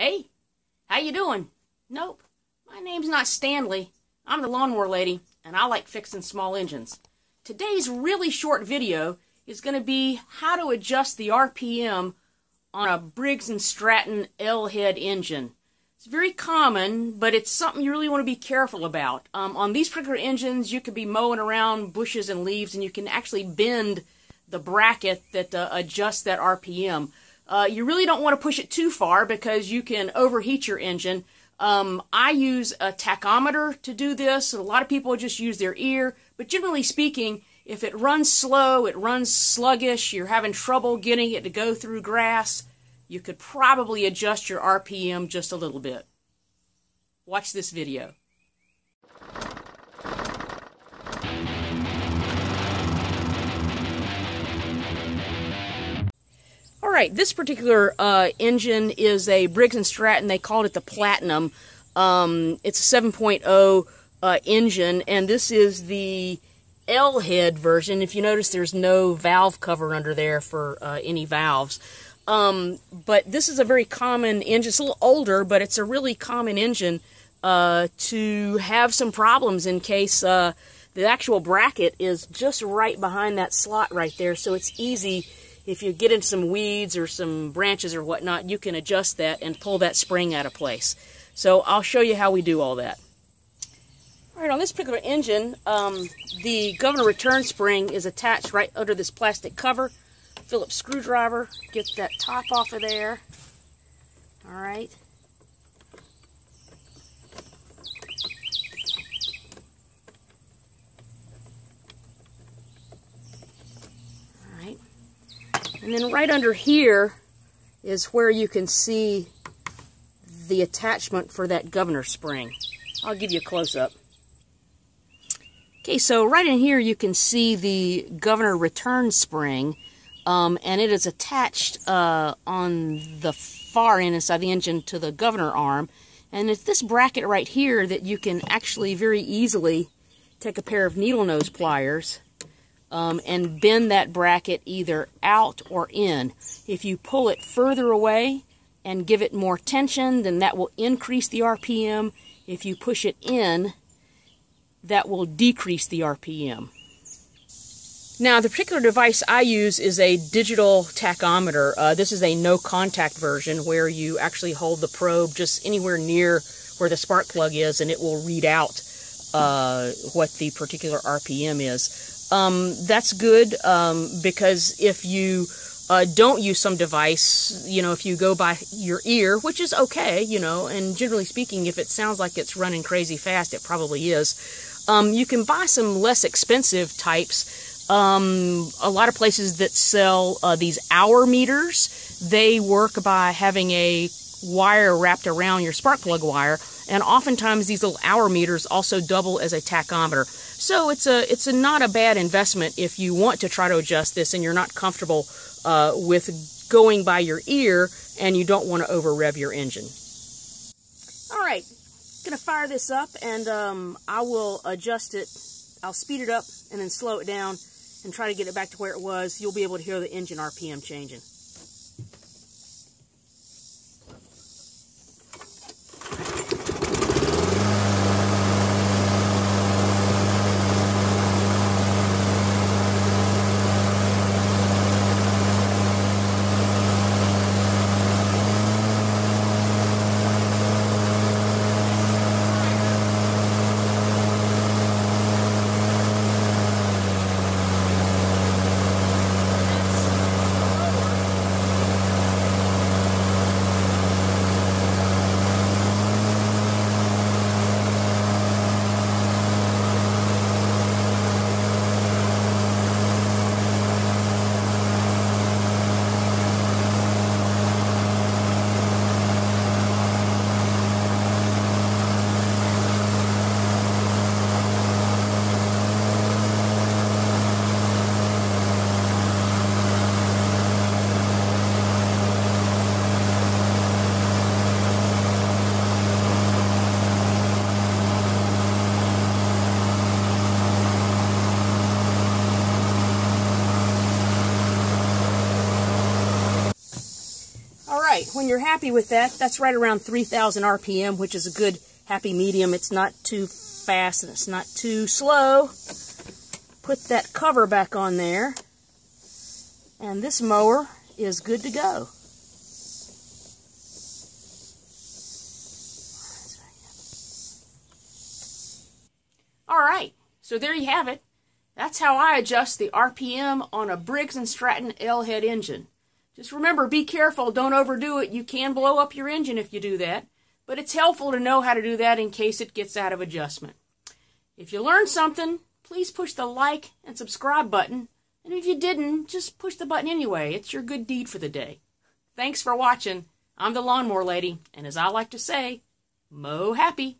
Hey, how you doing? Nope, my name's not Stanley. I'm the lawnmower lady, and I like fixing small engines. Today's really short video is going to be how to adjust the RPM on a Briggs & Stratton L-head engine. It's very common, but it's something you really want to be careful about. Um, on these particular engines, you could be mowing around bushes and leaves, and you can actually bend the bracket that uh, adjusts that RPM. Uh, you really don't want to push it too far because you can overheat your engine. Um, I use a tachometer to do this. A lot of people just use their ear, but generally speaking, if it runs slow, it runs sluggish, you're having trouble getting it to go through grass, you could probably adjust your RPM just a little bit. Watch this video. Right, this particular uh, engine is a Briggs & Stratton. They called it the Platinum. Um, it's a 7.0 uh, engine, and this is the L-head version. If you notice, there's no valve cover under there for uh, any valves. Um, but this is a very common engine. It's a little older, but it's a really common engine uh, to have some problems in case uh, the actual bracket is just right behind that slot right there. So it's easy if you get into some weeds or some branches or whatnot, you can adjust that and pull that spring out of place. So I'll show you how we do all that. All right, on this particular engine, um, the governor return spring is attached right under this plastic cover. Phillips screwdriver, get that top off of there. All right. All right. And then right under here is where you can see the attachment for that governor spring. I'll give you a close-up. Okay, so right in here you can see the governor return spring, um, and it is attached uh, on the far end inside the engine to the governor arm. And it's this bracket right here that you can actually very easily take a pair of needle nose pliers um, and bend that bracket either out or in. If you pull it further away and give it more tension, then that will increase the RPM. If you push it in, that will decrease the RPM. Now, the particular device I use is a digital tachometer. Uh, this is a no-contact version where you actually hold the probe just anywhere near where the spark plug is, and it will read out uh, what the particular RPM is. Um, that's good um, because if you uh, don't use some device, you know, if you go by your ear, which is okay, you know, and generally speaking, if it sounds like it's running crazy fast, it probably is. Um, you can buy some less expensive types. Um, a lot of places that sell uh, these hour meters, they work by having a wire wrapped around your spark plug wire, and oftentimes these little hour meters also double as a tachometer. So it's a it's a not a bad investment if you want to try to adjust this and you're not comfortable uh, with going by your ear and you don't want to over rev your engine. All right, gonna fire this up and um, I will adjust it. I'll speed it up and then slow it down and try to get it back to where it was. You'll be able to hear the engine RPM changing. When you're happy with that, that's right around 3,000 RPM, which is a good happy medium. It's not too fast and it's not too slow. Put that cover back on there. And this mower is good to go. All right, so there you have it. That's how I adjust the RPM on a Briggs & Stratton L-head engine. Just remember, be careful, don't overdo it. You can blow up your engine if you do that, but it's helpful to know how to do that in case it gets out of adjustment. If you learned something, please push the like and subscribe button, and if you didn't, just push the button anyway. It's your good deed for the day. Thanks for watching. I'm the Lawnmower Lady, and as I like to say, mow happy.